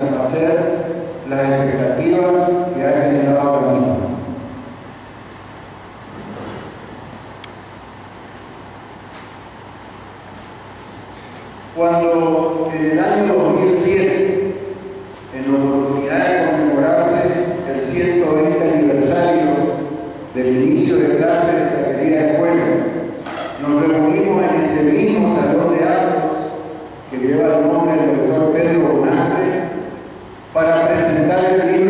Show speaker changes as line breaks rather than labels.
satisfacer las expectativas que ha generado la misma. Cuando en el año 2007, en la oportunidad de conmemorarse el 120 aniversario del inicio de clases de esta querida escuela, nos reunimos en este mismo salón de actos que lleva el nombre del doctor Pedro mitad de